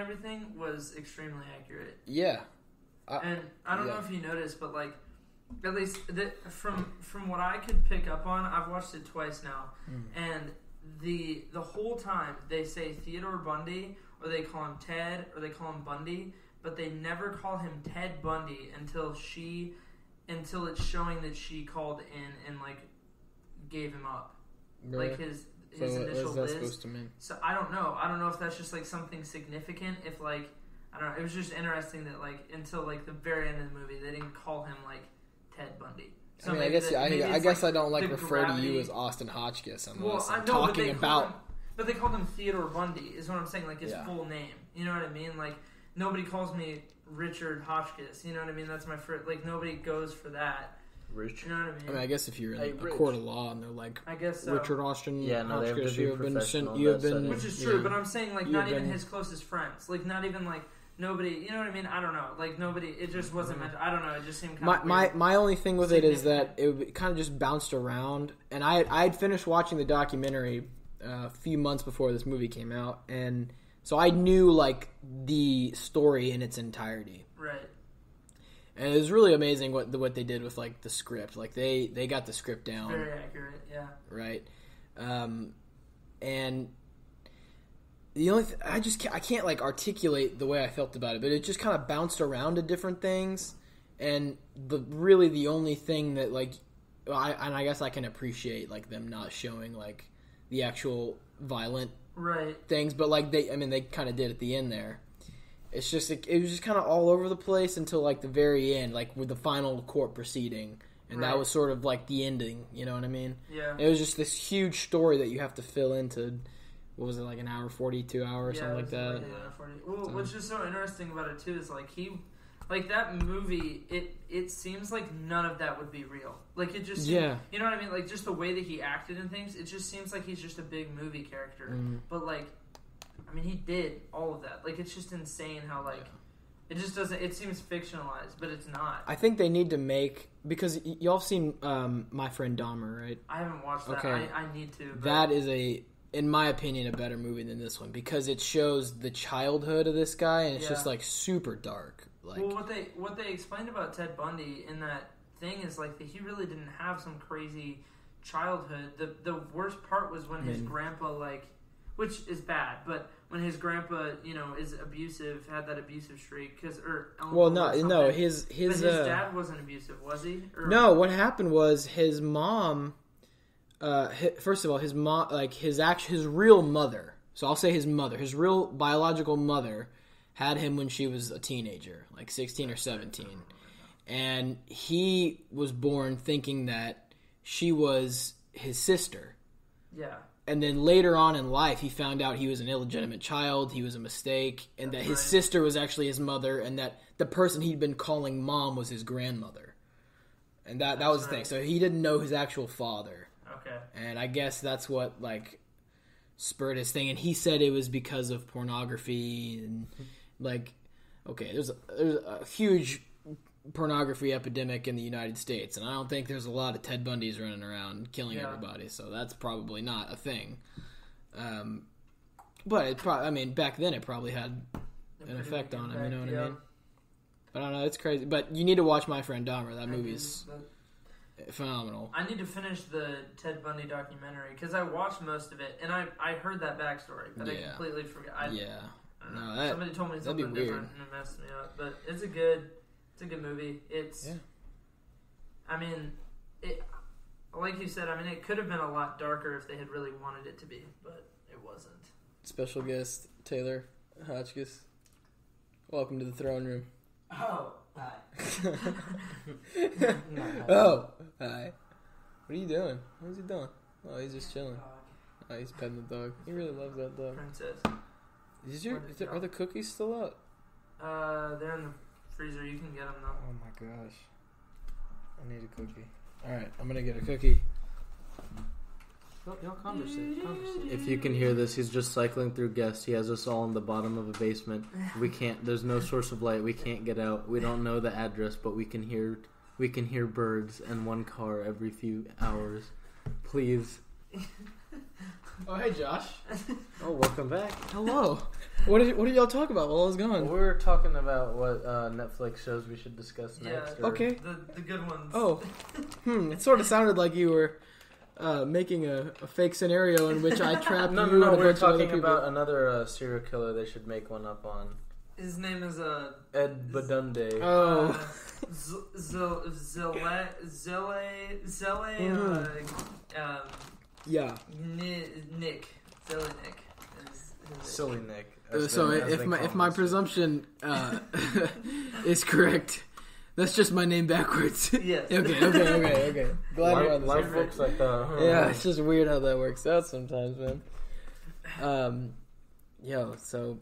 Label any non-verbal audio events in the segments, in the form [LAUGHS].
everything was extremely accurate. Yeah. I- And I don't know if you noticed, but like at least the, from from what I could pick up on, I've watched it twice now, Hmm. and the the whole time they say Theodore Bundy or they call him Ted or they call him Bundy, but they never call him Ted Bundy until she until it's showing that she called in and like gave him up, Really? like his his what initial is that Liz. supposed to mean? So I don't know. I don't know if that's just like something significant. If like I don't know. It was just interesting that like until like the very end of the movie, they didn't call him like Ted Bundy. I mean, I guess that- maybe I, I guess like, I don't like the refer to you as Austin Hotchkiss unless Well, I'm talking about. him, but they called him Theodore Bundy. Is what I'm saying. Like his Yeah. full name. You know what I mean? Like nobody calls me Richard Hotchkiss. You know what I mean? That's my first. Like nobody goes for that. Rich. You know what I mean? I mean, I guess if you're in Hey, a Rich. court of law and they're like I guess so. Richard Austin Yeah, no, they have to Hotchkiss, be you have been sent, professional you have in that been, setting. Which is true, yeah. but I'm saying like You've not even been- his closest friends, like not even like nobody. You know what I mean? I don't know. Like nobody. It just wasn't meant. I don't know. It just seemed kind my, of my my only thing with it is that it kind of just bounced around, and I I had finished watching the documentary uh, a few months before this movie came out, and so I knew like the story in its entirety, right. And it was really amazing what what they did with like the script. Like they they got the script down Very accurate. Yeah. right, um, and the only th- I just can't, I can't like articulate the way I felt about it, but it just kind of bounced around to different things, and the really the only thing that like well, I and I guess I can appreciate like them not showing like the actual violent Right. things, but like they I mean they kind of did at the end there. It's just it, it was just kind of all over the place until like the very end, like with the final court proceeding, and that was sort of like the ending. You know what I mean? Yeah. It was just this huge story that you have to fill into. What was it like an hour forty, two hours, yeah, something like that? hour 40. Well, So- what's just so interesting about it too is like he, like that movie. It it seems like none of that would be real. Like it just. Yeah. You know what I mean? Like just the way that he acted and things. It just seems like he's just a big movie character. Mhm. But like, I mean, he did all of that. Like it's just insane how like. It just doesn't. It seems fictionalized, but it's not. I think they need to make because y- y'all have seen um, my friend Dahmer, right? I haven't watched that. Okay. I, I need to. But That is a, in my opinion, a better movie than this one because it shows the childhood of this guy and it's just like super dark. Like, well, what they what they explained about Ted Bundy in that thing is like that he really didn't have some crazy childhood. The the worst part was when his mean- grandpa like, which is bad, but when his grandpa you know is abusive, had that abusive streak because or well, no, no, his but his, his uh, dad wasn't abusive, was he? Or, No, what happened was his mom. Uh, first of all, his mom, like his act, his real mother. So I'll say his mother, his real biological mother, had him when she was a teenager, like sixteen or seventeen, and he was born thinking that she was his sister. Yeah. And then later on in life, he found out he was an illegitimate child. He was a mistake, and that his right. sister was actually his mother, and that the person he'd been calling mom was his grandmother. And that that That's was the thing. So he didn't know his actual father, Okay. and I guess that's what like spurred his thing. And he said it was because of pornography and like, okay, there's a, there's a huge pornography epidemic in the United States, and I don't think there's a lot of Ted Bundys running around killing Yeah. everybody. So that's probably not a thing. Um, but it probably, I mean, back then it probably had an effect on him. You know what yeah. I mean? But I don't know. It's crazy. But you need to watch My Friend Dahmer. That I movie's do, but- phenomenal. I need to finish the Ted Bundy documentary because I watched most of it and I, I heard that backstory, but I completely forgot. I, yeah. I know. No, that- Somebody told me something different and it messed me up. But it's a good, it's a good movie. It's, Yeah. I mean, it, like you said, I mean, it could have been a lot darker if they had really wanted it to be, but it wasn't. Special guest Taylor Hotchkiss. Welcome to the throne room. Oh, hi. [LAUGHS] oh, hi. What are you doing? What's he doing? Oh, he's just chilling. Oh, he's petting the dog. He really loves that dog. Princess. Is your, is there, are the cookies still out? Uh, they're in the freezer. You can get them though. Oh my gosh. I need a cookie. Alright, I'm gonna get a cookie. Y'all conversate, conversate. If you can hear this, he's just cycling through guests. He has us all in the bottom of a basement. We [LAUGHS] can't. There's no source of light. We can't get out. We don't know the address, but we can hear. We can hear birds and one car every few hours. Please. Oh, hey Josh. [LAUGHS] Oh, welcome back. Hello. What did what did y'all talk about while I was gone? We gone? were talking about what uh, Netflix shows we should discuss Yeah. next. or- Okay. The the good ones. Oh, hmm. It sort of sounded like you were uh, making a, a fake scenario in which I [LAUGHS] trapped No, you no, no. and a We're bunch of other talking people. about another uh, serial killer. They should make one up on His name is uh, Ed Badunde. Oh, uh Z- Z- Zele Zele Zele Mhm. uh, um yeah. Ni- Nick Zele Nick. Is his Silly Nick. Uh, as so they- if my if my presumption uh, [LAUGHS] is correct, that's just my name backwards. okay, [LAUGHS] Yes. okay, okay, okay. [LAUGHS] Glad we're on life, the life works like that. Yeah, it's just weird how that works out sometimes, man. Um, yo, so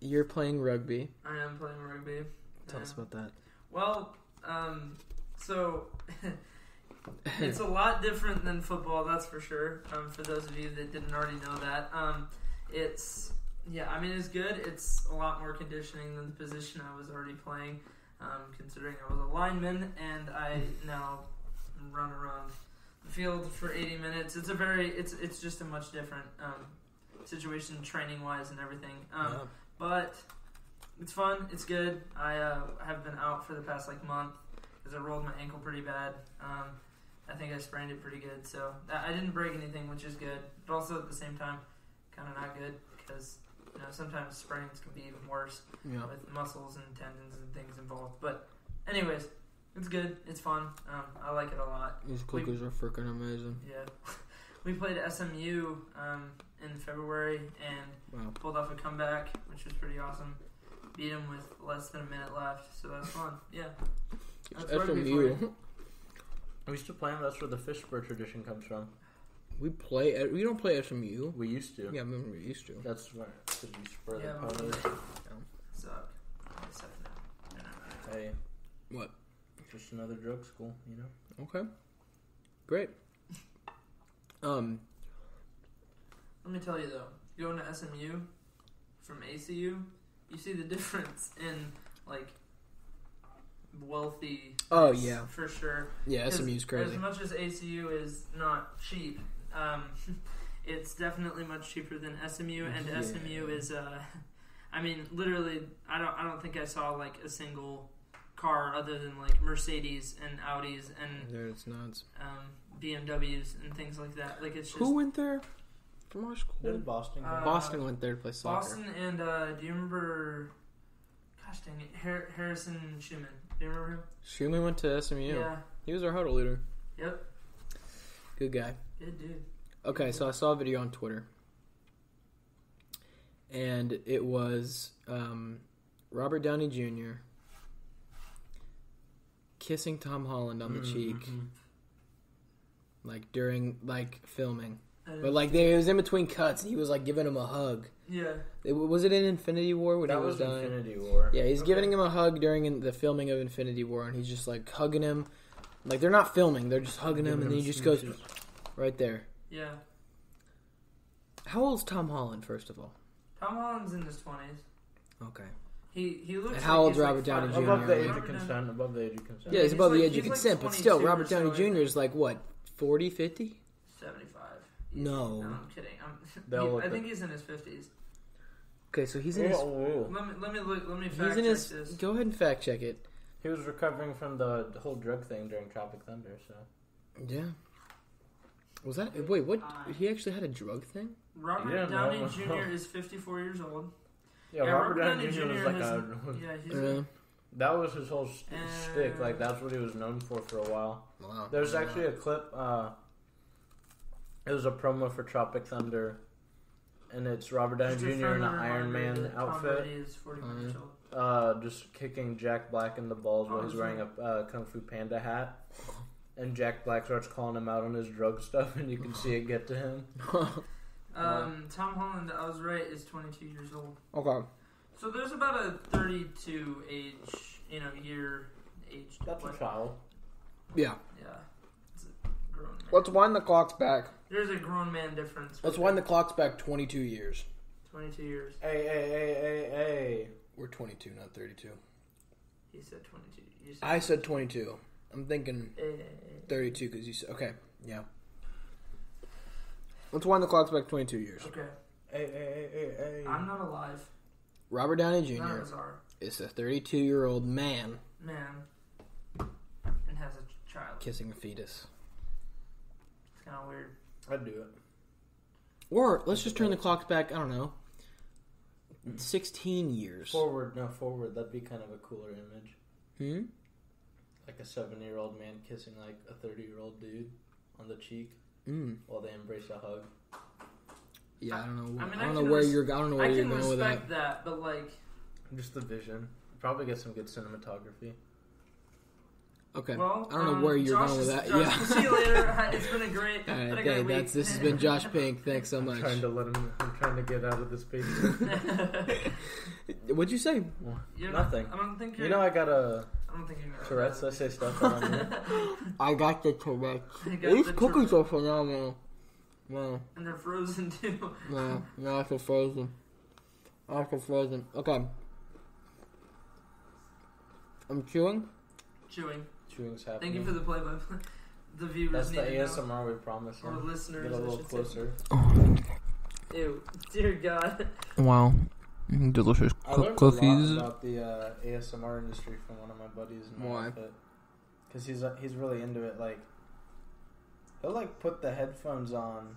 you're playing rugby. I am playing rugby. Tell us about that. Well, um, so it's a lot different than football, that's for sure. Um, for those of you that didn't already know that, um, it's yeah, I mean it's good. It's a lot more conditioning than the position I was already playing. Um, considering I was a lineman and I now run around the field for 80 minutes. It's a very it's it's just a much different um, situation training wise and everything. Um, but it's fun. It's good. I uh, have been out for the past like month because I rolled my ankle pretty bad. Um, I think I sprained it pretty good. So I I didn't break anything, which is good. But also at the same time, kind of not good because you know sometimes sprains can be even worse yeah. with muscles and tendons and things involved. But anyways, it's good. It's fun. Um, I like it a lot. These cookies are freaking amazing. Yeah. [LAUGHS] We played SMU um, in February and Wow. pulled off a comeback, which was pretty awesome. Beat them with less than a minute left, so that's fun. Yeah. That's rugby for you. FMU. We used to play them. That's where the fish spur tradition comes from. We play. We don't play SMU. We used to. Yeah, I remember we used to. That's where because you spur Yeah, the but ponies. they suck. Except now. No, no, no. Hey, What? just another drug school, you know. Okay. Great. Um. Let me tell you though, going to SMU from ACU, you see the difference in like wealthy. Oh, yeah. for sure. Yeah, SMU's crazy. As much as ACU is not cheap, um, [LAUGHS] it's definitely much cheaper than SMU, and Yeah. SMU is. Uh, [LAUGHS] I mean, literally, I don't. I don't think I saw like a single car other than like Mercedes and Audis and There, it's nuts. um, BMWs and things like that. Like it's just Who went there from our Did school? Boston? Uh, Boston went there to play soccer. Boston and uh, do you remember? Gosh dang it, Har- Harrison Schumann. Do you remember him? Schumann went to SMU. Yeah. He was our huddle leader. Yep. Good guy. Good dude. Okay, so I saw a video on Twitter, and it was um, Robert Downey Jr. kissing Tom Holland on the cheek, Mhm. like during like filming. But like, they, it was in between cuts, and he was like giving him a hug. yeah. It, was it in Infinity War when That he was, was dying? Infinity War. Yeah, he's Okay. giving him a hug during the filming of Infinity War, and he's just like hugging him. Like they're not filming; they're just hugging him, and then he just goes right there. Yeah. How old's Tom Holland, first of all? Tom Holland's in his twenties. Okay. He he looks. And like how old's he's Robert like Downey Jr.? Above the age Robert of Downey- consent. Above the age of consent. Yeah, he's he's above like- the age of he's like consent, but still, 22 or Robert Downey so, Jr. is like what, 40, 50? Seventy-five. No. No, I'm kidding. I'm, [LAUGHS] They'll he- look I think at- he's in his fifties. Okay, so he's in his. Oh, Let me let me look. Let me fact He's in check his. this. Go ahead and fact check it. He was recovering from the whole drug thing during Tropic Thunder, so. Yeah. Was that wait? What? He actually had a drug thing? Robert Yeah, Downey no. Jr. is fifty-four years old. Yeah, Yeah, Robert, Robert Downey Downey Jr. was Jr. like has- a. [LAUGHS] Yeah, he's. Yeah. That was his whole sh- Uh, shtick. Like that's what he was known for for a while. Wow. There's actually a clip. Uh, it was a promo for Tropic Thunder, and it's Robert Downey Just Jr. in an Iron reminder Man that Tom outfit, Brady is forty-one years old. uh, just kicking Jack Black in the balls while Oh, he's wearing a uh, Kung Fu Panda hat. And Jack Black starts calling him out on his drug stuff, and you can see it get to him. [LAUGHS] Um, Tom Holland, I was right, is 22 years old. okay. So there's about a 32 age, you know, year age. That's a child. Yeah. Yeah, it's a grown man. Let's wind the clocks back. There's a grown man difference. Let's wind the clocks back 22 years. 22 years. Hey, hey, hey, hey, hey. We're 22, not 32. He said 22. You said I said 22. I'm thinking Eh, 32 because you said okay. Yeah. Let's wind the clocks back 22 years. Okay. Hey, hey, hey, hey, hey. I'm not alive. Robert Downey Jr. us is a 32 year old man Man. And has a child. kissing a fetus. It's kind of weird. I'd do it. Or let's just turn the clocks back. I don't know, 16 years. Forward, no, forward. That'd be kind of a cooler image. Hmm. Like a seven-year-old man kissing like a thirty-year-old dude on the cheek Mm. while they embrace a hug. Yeah, I don't know. I I, mean, I don't know where res- you're. I don't know where I you're can going with that. respect that, but like, Just the vision. Probably get some good cinematography. Okay. well, I don't know um, where you're Josh going with that. Josh, yeah. See you later. [LAUGHS] [LAUGHS] It's been a great. All right, been a great okay, week. that's this has been [LAUGHS] Josh Pink. Thanks so much. I'm much. trying to let him. I'm trying to get out of this basement. What'd you say? You're Nothing. Not, I don't think you're. you know, I got a I don't think you're. Tourette's. I say stuff that [LAUGHS] I'm. I got the Tourette's. You got These the cookies are phenomenal. No, and they're frozen [LAUGHS] too. no, no, it's frozen. It's frozen. Okay. I'm chewing. Chewing. Chewing's happening. Thank you for the play by play. [LAUGHS] The viewers That's the need to know. ASMR we promised. Or them. listeners. Get a I little should say. closer. Ew. Dear God. Wow. Delicious a lot about the uh, ASMR industry from one of my buddies in my Why? Because he's uh, he's really into it. Like he'll like put the headphones on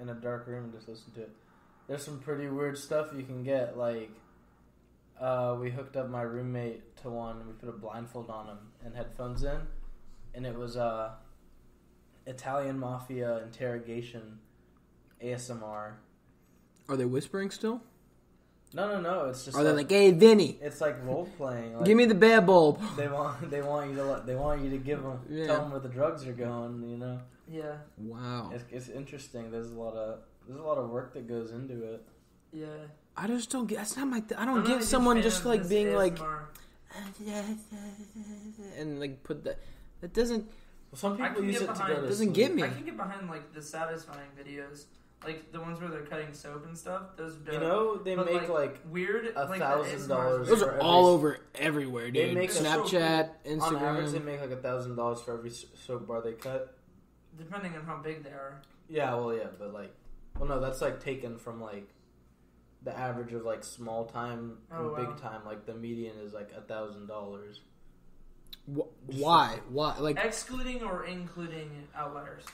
in a dark room and just listen to it. There's some pretty weird stuff you can get. Like uh, we hooked up my roommate to one. We put a blindfold on him and headphones in, and it was uh, Italian mafia interrogation ASMR. Are they whispering still? No, no, no. It's just Are they like, like, hey, Vinny, it's like role playing. Like, give me the bad bulb? [LAUGHS] They want they want you to let, they want you to give them Yeah. tell them where the drugs are going. You know, Yeah. Wow. it's, it's interesting. There's a lot of there's a lot of work that goes into it. Yeah. I just don't get. That's not my. Th- I I'm don't not a get huge someone fan just of like this being like ASMR. [LAUGHS] and like put that. That doesn't. Well, some I people can use get it to behind- go to Doesn't sleep. get me. I can get behind like the satisfying videos, like the ones where they're cutting soap and stuff. Those are dope. You know, they But, make like, weird. a like, thousand the ASMR dollars Those are for every all over everywhere, dude. They dude. make a- Snapchat, on average they make like a thousand dollars for every soap bar they cut. depending on how big they are. Yeah, well, yeah, but like, well, no, that's like taken from like the average of like small time and Oh, wow. big time. Like the median is like a thousand dollars. Why? Why? Like, Excluding or including outliers.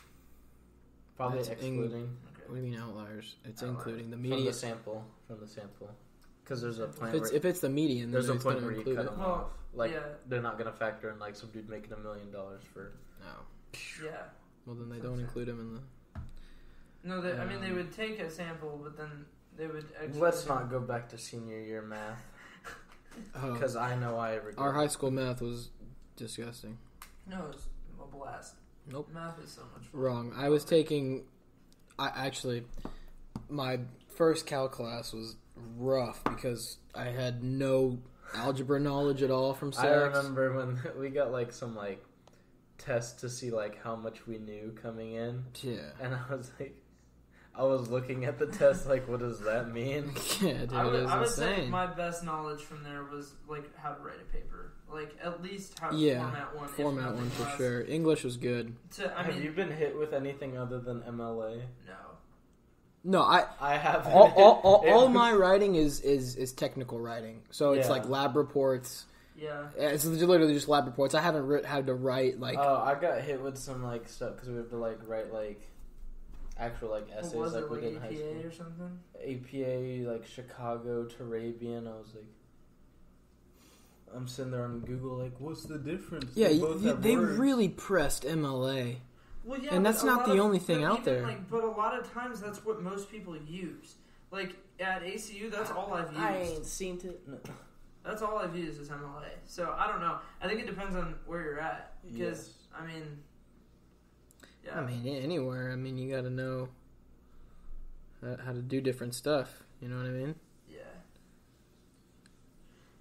Probably That's in- excluding what do you mean outliers? It's Outliers. including the from median. the sample from the sample. Because there's a If point it's where if it's the median, then there's a point gonna where you cut it. them Well, off. Like yeah, they're not gonna factor in like some dude making a million dollars for. No. yeah. Well, then they That's don't include him in the. No, they, I mean they Um, would take a sample, but then they would. Let's not go back to senior year math [LAUGHS] Oh, because I know I regret. our high school math was disgusting. No, it's a blast. Nope. Math is so much fun. Wrong. I was taking. I actually, my first cal class was rough because I had no algebra knowledge at all from sex. I remember when [LAUGHS] we got like some like test to see like how much we knew coming in, Yeah. and I was like, I was looking at the test like, what does that mean? [LAUGHS] Yeah, dude, I would, it was I would say my best knowledge from there was like how to write a paper, like at least how to Yeah, format one. Format one for less. sure. English was good. To, I Have mean, you been hit with anything other than MLA? no. No, I I have. all, [LAUGHS] all, all, all my writing is, is is technical writing. So it's Yeah. like lab reports. Yeah. It's literally just lab reports. I haven't writ- had to write like Oh, I got hit with some like stuff because we have to like write like actual like essays What was like it we like did in high school. or something? APA like Chicago Turabian. I was like, I'm sitting there on Google like, what's the difference? yeah, They you, both you- have they words. really pressed MLA. Well, yeah, And that's not the of- only thing out even, there. Like, but a lot of times that's what most people use. Like at ACU, that's all I've used. I ain't seen it. No. That's all I've used is MLA. So I don't know. I think it depends on where you're at because Yes. I mean, yeah, I mean, anywhere. I mean, you got to know how, to do different stuff. You know what I mean? yeah.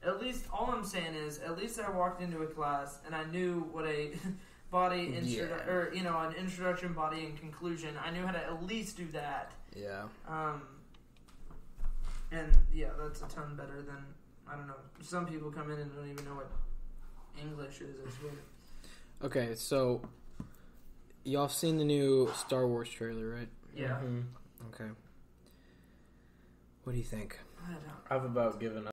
At least all I'm saying is, at least I walked into a class and I knew what a [LAUGHS] body intro Yeah. or you know an introduction, body, and conclusion. I knew how to at least do that. Yeah. Um, and yeah, that's a ton better than I don't know. Some people come in and don't even know what English is. Okay, so y'all seen the new Star Wars trailer, right? Yeah. Mhm. Okay. What do you think? I don't. I've about given